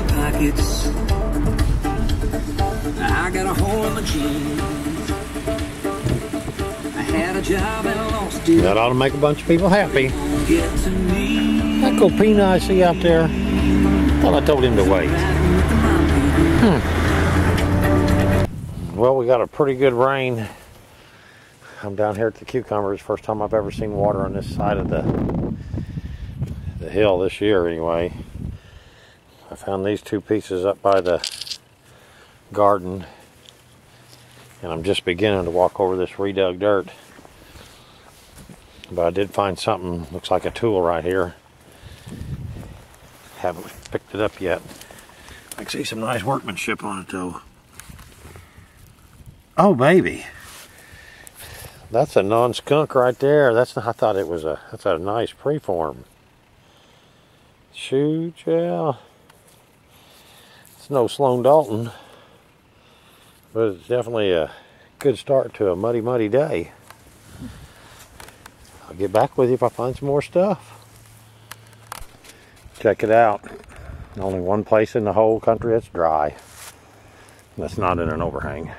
the pockets. I got a hole in my jeans. I had a job and lost it. That ought to make a bunch of people happy. Won't Get to me. That cool peanut I see out there. Thought I told him to wait. Hmm. Well, we got a pretty good rain. I'm down here at the cucumbers. First time I've ever seen water on this side of the the hill this year, anyway. I found these two pieces up by the garden, and I'm just beginning to walk over this redug dirt. But I did find something looks like a tool right here. Haven't picked it up yet. I can see some nice workmanship on it though. Oh baby. That's a non-skunk right there. That's I thought it was a that's a nice preform. Shoot, yeah. No Sloan Dalton, but it's definitely a good start to a muddy, muddy day. I'll get back with you if I find some more stuff. Check it out. Only one place in the whole country that's dry. That's not in an overhang.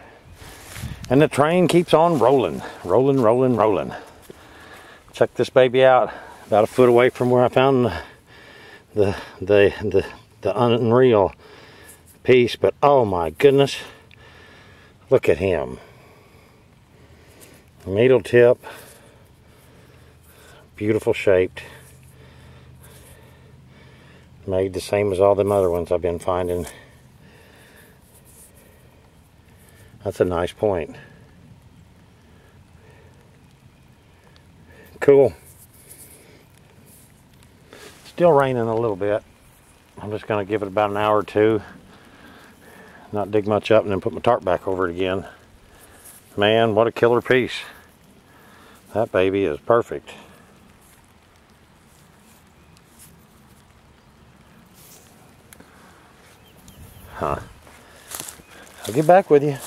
And the train keeps on rolling, rolling, rolling, rolling. Check this baby out. About a foot away from where I found the the the, the unreal piece, but oh my goodness. Look at him. Needle tip. Beautiful shaped. Made the same as all them other ones I've been finding. That's a nice point. Cool. Still raining a little bit. I'm just going to give it about an hour or two. Not dig much up and then put my tarp back over it again. Man, what a killer piece. That baby is perfect. Huh. I'll get back with you.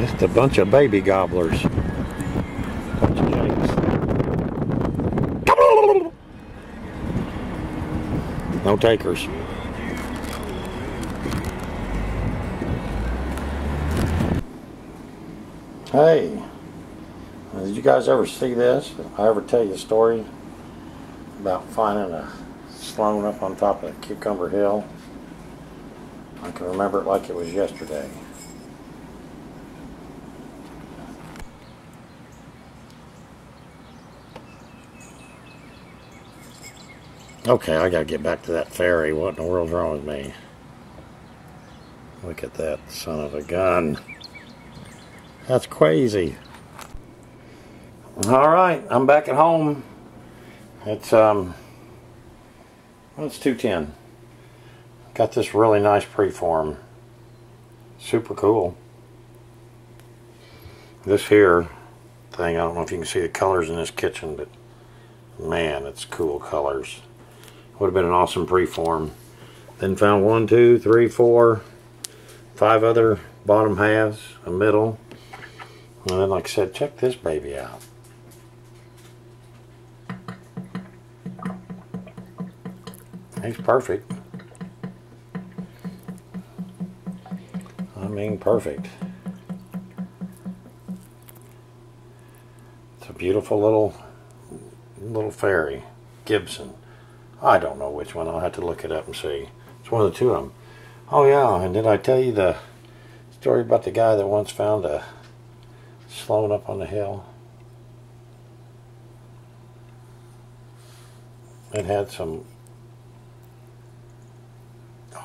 Just a bunch of baby gobblers. Bunch of jakes. No takers. Hey, did you guys ever see this? I ever tell you a story about finding a sloan up on top of Cucumber Hill? I can remember it like it was yesterday. Okay, I gotta get back to that ferry. What in the world's wrong with me? Look at that son of a gun. That's crazy. All right, I'm back at home. It's um, it's 210. Got this really nice preform. Super cool. This here thing, I don't know if you can see the colors in this kitchen, but man, it's cool colors. Would have been an awesome preform. Then found one, two, three, four, five other bottom halves, a middle. And then, like I said, check this baby out. He's perfect. I mean, perfect. It's a beautiful little little fairy, Gibson. I don't know which one. I'll have to look it up and see. It's one of the two of them. Oh yeah, and did I tell you the story about the guy that once found a sloan up on the hill? It had some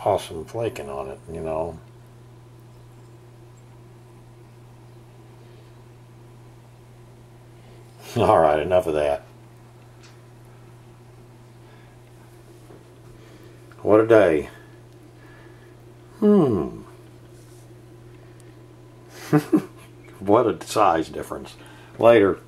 awesome flaking on it, you know. All right, enough of that. What a day. Hmm. what a size difference. Later.